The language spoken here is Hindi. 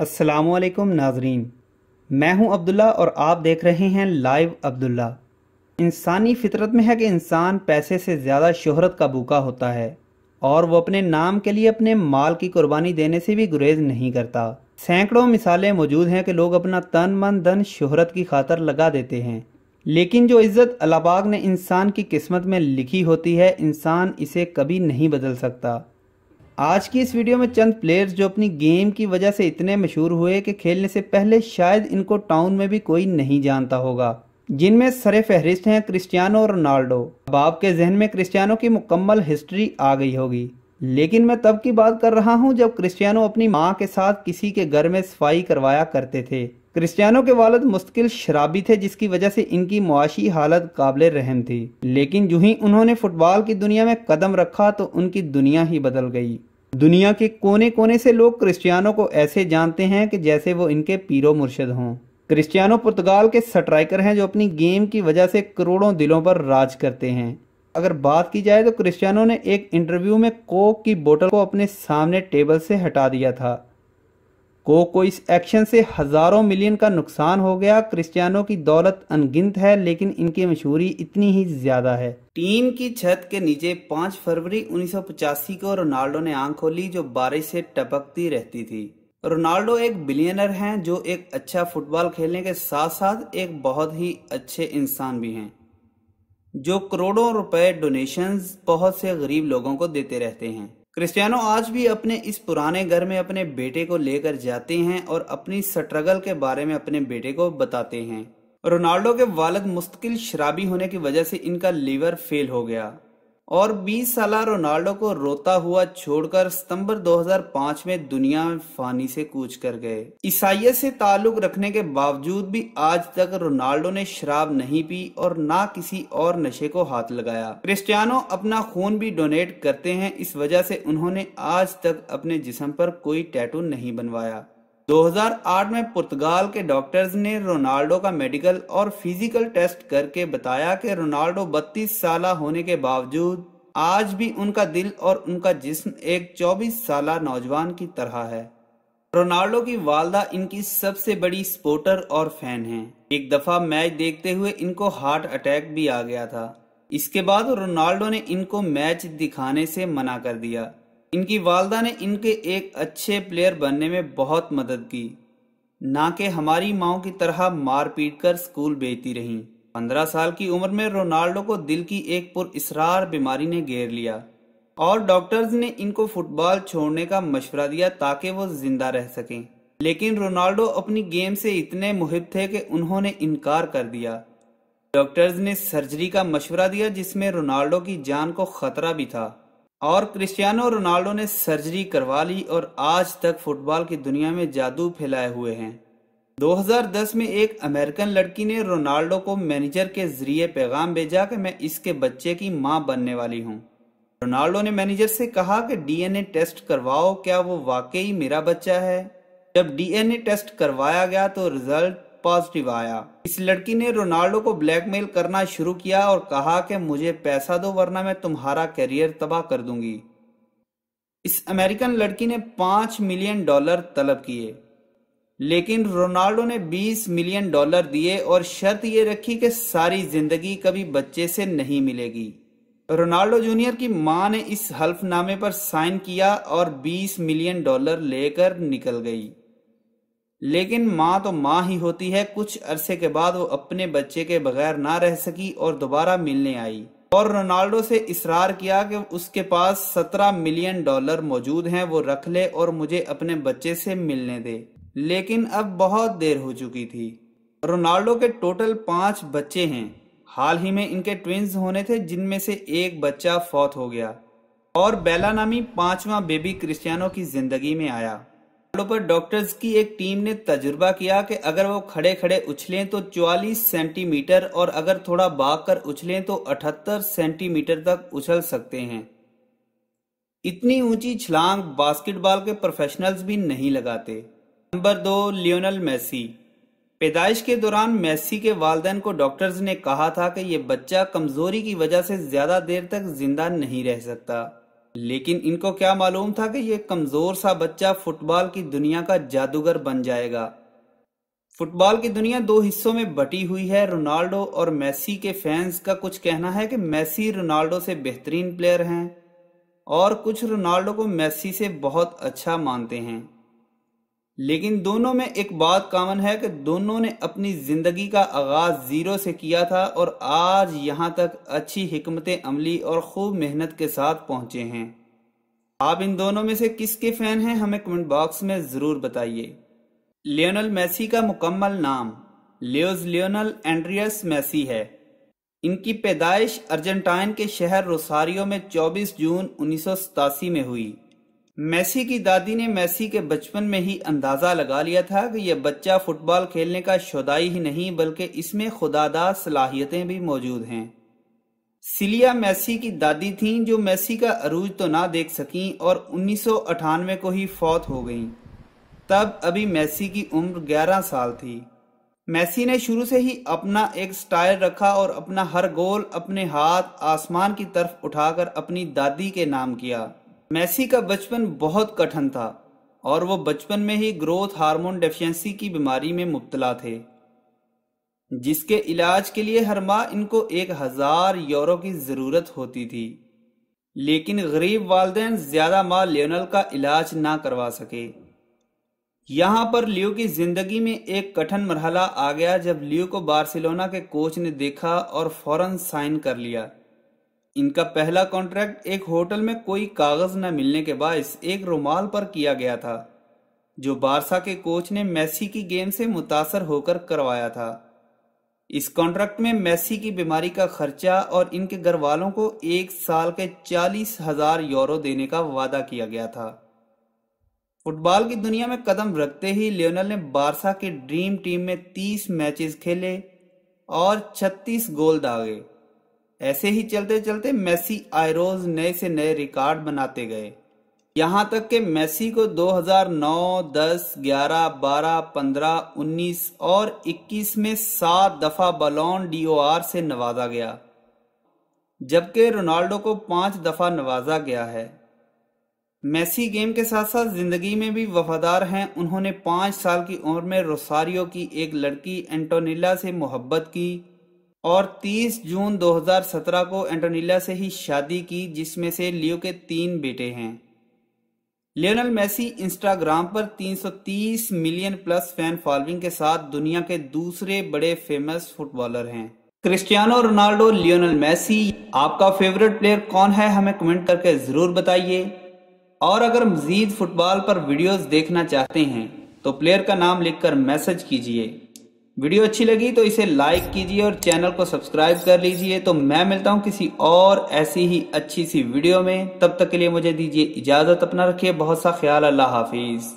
असलकुम नाजरीन। मैं हूँ अब्दुल्ला और आप देख रहे हैं लाइव अब्दुल्ला। इंसानी फितरत में है कि इंसान पैसे से ज़्यादा शोहरत का भूखा होता है और वो अपने नाम के लिए अपने माल की कुर्बानी देने से भी गुरेज नहीं करता। सैकड़ों मिसालें मौजूद हैं कि लोग अपना तन मन धन शोहरत की खातर लगा देते हैं। लेकिन जो इज़्ज़त अलाबाग ने इंसान की किस्मत में लिखी होती है, इंसान इसे कभी नहीं बदल सकता। आज की इस वीडियो में चंद प्लेयर्स जो अपनी गेम की वजह से इतने मशहूर हुए कि खेलने से पहले शायद इनको टाउन में भी कोई नहीं जानता होगा। जिनमें सरे फहरिस्त हैं क्रिस्टियानो और रोनाल्डो। अब आपके जहन में क्रिस्टियानो की मुकम्मल हिस्ट्री आ गई होगी। लेकिन मैं तब की बात कर रहा हूँ जब क्रिस्टियानो अपनी माँ के साथ किसी के घर में सफ़ाई करवाया करते थे। क्रिस्टियानो के वालद मुश्किल शराबी थे, जिसकी वजह से इनकी मुआशी हालत काबिल रहम थी। लेकिन जो ही उन्होंने फुटबॉल की दुनिया में कदम रखा तो उनकी दुनिया ही बदल गई। दुनिया के कोने कोने से लोग क्रिस्टियानो को ऐसे जानते हैं कि जैसे वो इनके पीरो मुर्शद हों। क्रिस्टियानो पुर्तगाल के स्ट्राइकर हैं जो अपनी गेम की वजह से करोड़ों दिलों पर राज करते हैं। अगर बात की जाए तो क्रिस्टियानो ने एक इंटरव्यू में कोक की बोतल को अपने सामने टेबल से हटा दिया था। को इस एक्शन से हज़ारों मिलियन का नुकसान हो गया। क्रिस्टियानो की दौलत अनगिनत है, लेकिन इनकी मशहूरी इतनी ही ज़्यादा है। टीम की छत के नीचे 5 फरवरी 1985 को रोनाल्डो ने आँख खोली जो बारिश से टपकती रहती थी। रोनाल्डो एक बिलियनर हैं, जो एक अच्छा फुटबॉल खेलने के साथ साथ एक बहुत ही अच्छे इंसान भी हैं, जो करोड़ों रुपए डोनेशंस बहुत से गरीब लोगों को देते रहते हैं। क्रिस्टियानो, आज भी अपने इस पुराने घर में अपने बेटे को लेकर जाते हैं और अपनी स्ट्रगल के बारे में अपने बेटे को बताते हैं। रोनाल्डो के वालद मुस्तकिल शराबी होने की वजह से इनका लीवर फेल हो गया। और 20 साल रोनाल्डो को रोता हुआ छोड़कर सितंबर 2005 में दुनिया में फानी से कूच कर गए। ईसाइयत से ताल्लुक रखने के बावजूद भी आज तक रोनाल्डो ने शराब नहीं पी और ना किसी और नशे को हाथ लगाया। क्रिस्टियानो अपना खून भी डोनेट करते हैं, इस वजह से उन्होंने आज तक अपने जिसम पर कोई टैटू नहीं बनवाया। 2008 में पुर्तगाल के डॉक्टर्स ने रोनाल्डो का मेडिकल और फ़िज़िकल टेस्ट करके बताया कि रोनाल्डो 32 साल होने के बावजूद आज भी उनका दिल और उनका जिस्म एक 24 साल नौजवान की तरह है। रोनाल्डो की वालदा इनकी सबसे बड़ी स्पोर्टर और फ़ैन हैं। एक दफ़ा मैच देखते हुए इनको हार्ट अटैक भी आ गया था। इसके बाद रोनाल्डो ने इनको मैच दिखाने से मना कर दिया। इनकी वालदा ने इनके एक अच्छे प्लेयर बनने में बहुत मदद की। ना कि हमारी माओ की तरह मार पीट कर स्कूल भेजती रही। पंद्रह साल की उम्र में रोनाल्डो को दिल की एक पुर इसरार बीमारी ने घेर लिया। और डॉक्टर्स ने इनको फुटबॉल छोड़ने का मशवरा दिया ताकि वो ज़िंदा रह सकें। लेकिन रोनाल्डो अपनी गेम से इतने मुहिब थे कि उन्होंने इनकार कर दिया। डॉक्टर्स ने सर्जरी का मशवरा दिया जिसमें रोनाल्डो की जान को खतरा भी था। और क्रिस्टियानो रोनाल्डो ने सर्जरी करवा ली और आज तक फुटबॉल की दुनिया में जादू फैलाए हुए हैं। 2010 में एक अमेरिकन लड़की ने रोनाल्डो को मैनेजर के ज़रिए पैगाम भेजा कि मैं इसके बच्चे की माँ बनने वाली हूँ। रोनाल्डो ने मैनेजर से कहा कि डीएनए टेस्ट करवाओ, क्या वो वाकई मेरा बच्चा है? जब डीएनए टेस्ट करवाया गया तो रिज़ल्ट पॉजिटिव आया। इस लड़की ने रोनाल्डो को ब्लैकमेल करना शुरू किया और कहा कि मुझे पैसा दो, वरना मैं तुम्हारा करियर तबाह कर दूँगी। इस अमेरिकन लड़की ने पाँच मिलियन डॉलर तलब किए। लेकिन रोनाल्डो ने 20 मिलियन डॉलर दिए और शर्त ये रखी कि सारी ज़िंदगी कभी बच्चे से नहीं मिलेगी। रोनाल्डो जूनियर की माँ ने इस हल्फनामे पर साइन किया और 20 मिलियन डॉलर लेकर निकल गई। लेकिन माँ तो माँ ही होती है, कुछ अरसे के बाद वो अपने बच्चे के बगैर ना रह सकी और दोबारा मिलने आई। और रोनाल्डो से इसरार किया कि उसके पास सत्रह मिलियन डॉलर मौजूद हैं, वो रख ले और मुझे अपने बच्चे से मिलने दे। लेकिन अब बहुत देर हो चुकी थी। रोनाल्डो के टोटल पाँच बच्चे हैं। हाल ही में इनके ट्विंस होने थे, जिनमें से एक बच्चा फौत हो गया और बेला नामी पांचवा बेबी क्रिस्टियानो की ज़िंदगी में आया। पर डॉक्टर्स की एक टीम ने तजुर्बा किया कि अगर वो खड़े खड़े उछलें तो 44 सेंटीमीटर और अगर थोड़ा भाग कर उछलें तो 78 सेंटीमीटर तक उछल सकते हैं। इतनी ऊँची छलांग बास्केटबॉल के प्रोफेशनल्स भी नहीं लगाते। नंबर दो, लियोनल मेसी। पैदाइश के दौरान मेसी के वालदेन को डॉक्टर्स ने कहा था कि ये बच्चा कमज़ोरी की वजह से ज़्यादा देर तक ज़िंदा नहीं रह सकता। लेकिन इनको क्या मालूम था कि ये कमज़ोर सा बच्चा फुटबॉल की दुनिया का जादूगर बन जाएगा। फुटबॉल की दुनिया दो हिस्सों में बटी हुई है। रोनाल्डो और मेसी के फैंस का कुछ कहना है कि मेसी रोनाल्डो से बेहतरीन प्लेयर हैं और कुछ रोनाल्डो को मेसी से बहुत अच्छा मानते हैं। लेकिन दोनों में एक बात कॉमन है कि दोनों ने अपनी ज़िंदगी का आगाज़ ज़ीरो से किया था और आज यहाँ तक अच्छी हिकमत अमली और खूब मेहनत के साथ पहुँचे हैं। आप इन दोनों में से किसके फ़ैन हैं, हमें कमेंट बॉक्स में ज़रूर बताइए। लियोनल मेसी का मुकम्मल नाम लियोज लियोनल एंड्रियस मेसी है। इनकी पैदाइश अर्जेंटाइन के शहर रोसारियो में 24 जून उन्नीस सौ सतासी में हुई। मेसी की दादी ने मैसी के बचपन में ही अंदाज़ा लगा लिया था कि यह बच्चा फुटबॉल खेलने का शुदाई ही नहीं, बल्कि इसमें खुदादा सलाहियतें भी मौजूद हैं। सिलिया मैसी की दादी थीं, जो मैसी का अरूज तो ना देख सकीं और उन्नीस सौ अठानवे को ही फौत हो गईं। तब अभी मैसी की उम्र 11 साल थी। मैसी ने शुरू से ही अपना एक स्टाइल रखा और अपना हर गोल अपने हाथ आसमान की तरफ़ उठाकर अपनी दादी के नाम किया। मेसी का बचपन बहुत कठिन था और वो बचपन में ही ग्रोथ हार्मोन डेफिशिएंसी की बीमारी में मुब्तला थे, जिसके इलाज के लिए हर माह इनको एक हज़ार यूरो की ज़रूरत होती थी। लेकिन गरीब वालदेन ज़्यादा माँ लियोनल का इलाज ना करवा सके। यहाँ पर लियो की ज़िंदगी में एक कठिन मरहला आ गया जब लियो को बार्सिलोना के कोच ने देखा और फ़ौरन साइन कर लिया। इनका पहला कॉन्ट्रैक्ट एक होटल में कोई कागज़ न मिलने के बायस एक रुमाल पर किया गया था, जो बारसा के कोच ने मेसी की गेम से मुतासर होकर करवाया था। इस कॉन्ट्रैक्ट में मेसी की बीमारी का खर्चा और इनके घर वालों को एक साल के चालीस हज़ार यूरो देने का वादा किया गया था। फुटबॉल की दुनिया में कदम रखते ही लियोनल ने बारसा की ड्रीम टीम में 30 मैचेस खेले और 36 गोल दागे। ऐसे ही चलते चलते मेसी आयरोज नए से नए रिकॉर्ड बनाते गए। यहाँ तक कि मेसी को 2009, 10, 11, 12, 15, 19 और 21 में सात दफ़ा बलौन डीओआर से नवाजा गया जबकि रोनाल्डो को पाँच दफ़ा नवाजा गया है। मेसी गेम के साथ साथ ज़िंदगी में भी वफादार हैं। उन्होंने पाँच साल की उम्र में रोसारियो की एक लड़की एंटोनिला से मोहब्बत की और 30 जून 2017 को एंटोनिला से ही शादी की, जिसमें से लियो के तीन बेटे हैं। लियोनल मेसी इंस्टाग्राम पर 330 मिलियन प्लस फ़ैन फॉलोइंग के साथ दुनिया के दूसरे बड़े फ़ेमस फुटबॉलर हैं। क्रिस्टियानो रोनाल्डो, लियोनल मेसी, आपका फेवरेट प्लेयर कौन है हमें कमेंट करके ज़रूर बताइए। और अगर मजीद फुटबॉल पर वीडियोस देखना चाहते हैं तो प्लेयर का नाम लिखकर मैसेज कीजिए। वीडियो अच्छी लगी तो इसे लाइक कीजिए और चैनल को सब्सक्राइब कर लीजिए। तो मैं मिलता हूँ किसी और ऐसी ही अच्छी सी वीडियो में। तब तक के लिए मुझे दीजिए इजाज़त, अपना रखिए, बहुत सा ख्याल, अल्लाह हाफिज़।